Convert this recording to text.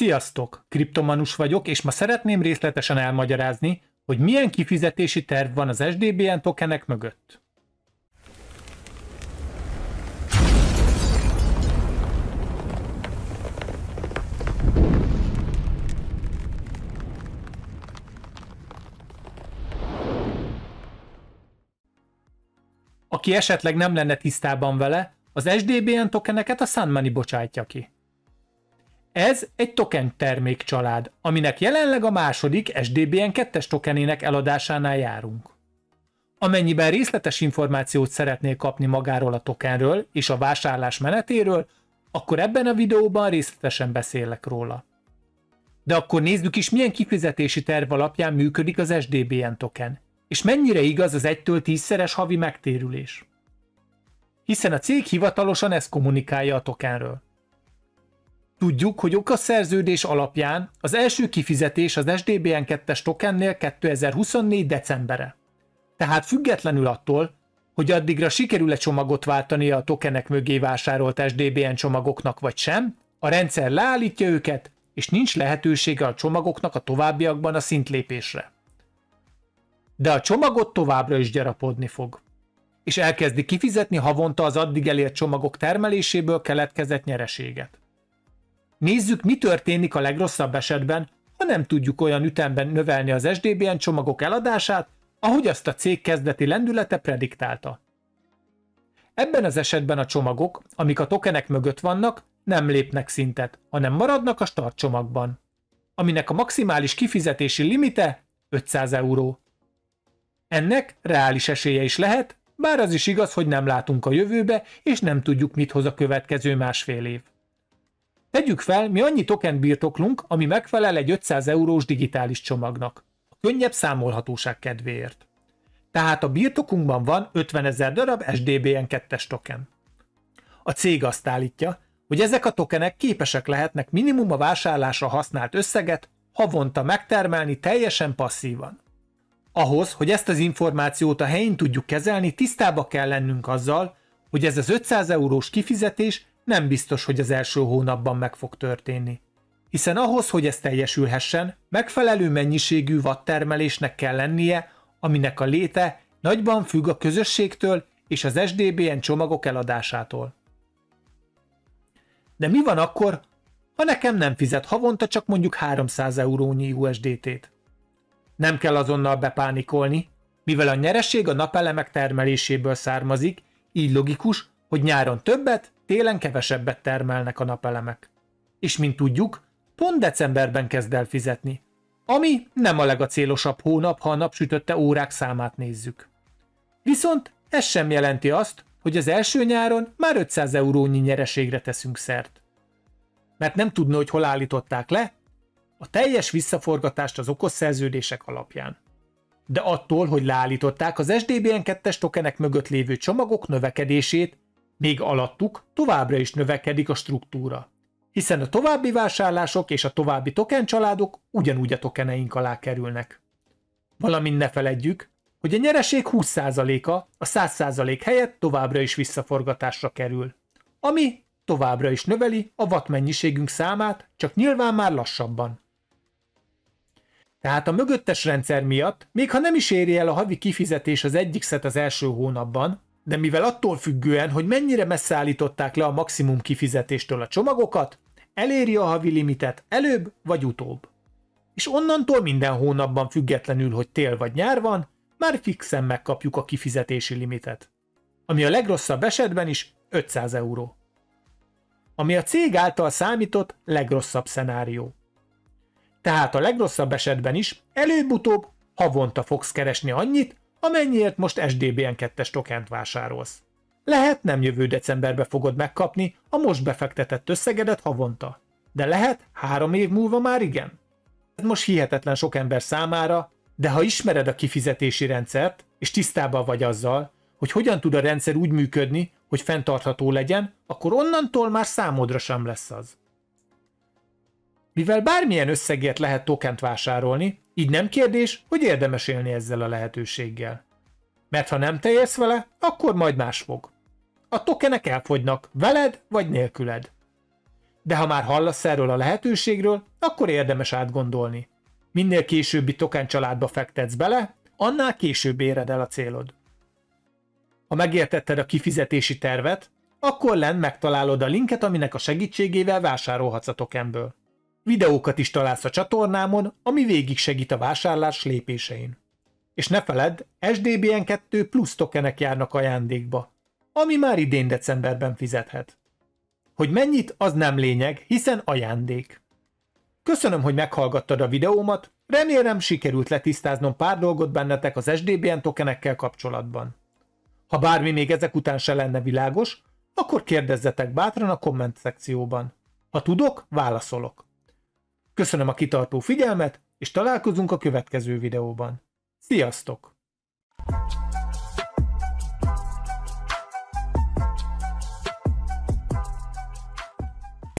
Sziasztok! Kriptomanus vagyok, és ma szeretném részletesen elmagyarázni, hogy milyen kifizetési terv van az SDBN tokenek mögött. Aki esetleg nem lenne tisztában vele, az SDBN tokeneket a Sunmoney bocsátja ki. Ez egy token termékcsalád, aminek jelenleg a második SDBN 2-es tokenének eladásánál járunk. Amennyiben részletes információt szeretnél kapni magáról a tokenről és a vásárlás menetéről, akkor ebben a videóban részletesen beszélek róla. De akkor nézzük is, milyen kifizetési terv alapján működik az SDBN token, és mennyire igaz az 1-től 10-szeres havi megtérülés. Hiszen a cég hivatalosan ezt kommunikálja a tokenről. Tudjuk, hogy a szerződés alapján az első kifizetés az SDBN 2-es tokennél 2024. decembere. Tehát függetlenül attól, hogy addigra sikerül-e csomagot váltani a tokenek mögé vásárolt SDBN csomagoknak vagy sem, a rendszer leállítja őket, és nincs lehetősége a csomagoknak a továbbiakban a szintlépésre. De a csomagot továbbra is gyarapodni fog, és elkezdi kifizetni havonta az addig elért csomagok termeléséből keletkezett nyereséget. Nézzük, mi történik a legrosszabb esetben, ha nem tudjuk olyan ütemben növelni az SDBN csomagok eladását, ahogy azt a cég kezdeti lendülete prediktálta. Ebben az esetben a csomagok, amik a tokenek mögött vannak, nem lépnek szintet, hanem maradnak a start csomagban, aminek a maximális kifizetési limite 500 euró. Ennek reális esélye is lehet, bár az is igaz, hogy nem látunk a jövőbe, és nem tudjuk, mit hoz a következő másfél év. Tegyük fel, mi annyi token birtoklunk, ami megfelel egy 500 eurós digitális csomagnak. A könnyebb számolhatóság kedvéért. Tehát a birtokunkban van 50 ezer darab SDBN 2-es token. A cég azt állítja, hogy ezek a tokenek képesek lehetnek minimum a vásárlásra használt összeget havonta megtermelni teljesen passzívan. Ahhoz, hogy ezt az információt a helyén tudjuk kezelni, tisztába kell lennünk azzal, hogy ez az 500 eurós kifizetés nem biztos, hogy az első hónapban meg fog történni. Hiszen ahhoz, hogy ez teljesülhessen, megfelelő mennyiségű watttermelésnek kell lennie, aminek a léte nagyban függ a közösségtől és az SDBN csomagok eladásától. De mi van akkor, ha nekem nem fizet havonta csak mondjuk 300 eurónyi USDT-t? Nem kell azonnal bepánikolni, mivel a nyereség a napelemek termeléséből származik, így logikus, hogy nyáron többet, télen kevesebbet termelnek a napelemek. És mint tudjuk, pont decemberben kezd el fizetni, ami nem a legacélosabb hónap, ha a napsütötte órák számát nézzük. Viszont ez sem jelenti azt, hogy az első nyáron már 500 eurónyi nyereségre teszünk szert. Mert nem tudna, hogy hol állították le, a teljes visszaforgatást az okos szerződések alapján. De attól, hogy leállították az SDBN 2-es tokenek mögött lévő csomagok növekedését, még alattuk továbbra is növekedik a struktúra. Hiszen a további vásárlások és a további token családok ugyanúgy a tokeneink alá kerülnek. Valamint ne feledjük, hogy a nyereség 20%-a a 100% helyett továbbra is visszaforgatásra kerül, ami továbbra is növeli a watt mennyiségünk számát, csak nyilván már lassabban. Tehát a mögöttes rendszer miatt, még ha nem is éri el a havi kifizetés az egyik szet az első hónapban, de mivel attól függően, hogy mennyire messze állították le a maximum kifizetéstől a csomagokat, eléri a havi limitet előbb vagy utóbb. És onnantól minden hónapban függetlenül, hogy tél vagy nyár van, már fixen megkapjuk a kifizetési limitet. Ami a legrosszabb esetben is 500 euró. Ami a cég által számított legrosszabb szenárió. Tehát a legrosszabb esetben is előbb-utóbb havonta fogsz keresni annyit, amennyiért most SDBN 2-es tokent vásárolsz. Lehet nem jövő decemberbe fogod megkapni a most befektetett összegedet havonta, de lehet három év múlva már igen. Ez most hihetetlen sok ember számára, de ha ismered a kifizetési rendszert, és tisztában vagy azzal, hogy hogyan tud a rendszer úgy működni, hogy fenntartható legyen, akkor onnantól már számodra sem lesz az. Mivel bármilyen összegért lehet tokent vásárolni, így nem kérdés, hogy érdemes élni ezzel a lehetőséggel. Mert ha nem teljes vele, akkor majd más fog. A tokenek elfogynak, veled vagy nélküled. de ha már hallasz erről a lehetőségről, akkor érdemes átgondolni. Minél későbbi token családba fektetsz bele, annál később éred el a célod. Ha megértetted a kifizetési tervet, akkor lent megtalálod a linket, aminek a segítségével vásárolhatsz a tokenből. Videókat is találsz a csatornámon, ami végig segít a vásárlás lépésein. És ne feledd, SDBN2 plusz tokenek járnak ajándékba, ami már idén decemberben fizethet. Hogy mennyit, az nem lényeg, hiszen ajándék. Köszönöm, hogy meghallgattad a videómat, remélem sikerült letisztáznom pár dolgot bennetek az SDBN tokenekkel kapcsolatban. Ha bármi még ezek után se lenne világos, akkor kérdezzetek bátran a komment szekcióban. Ha tudok, válaszolok. Köszönöm a kitartó figyelmet, és találkozunk a következő videóban. Sziasztok!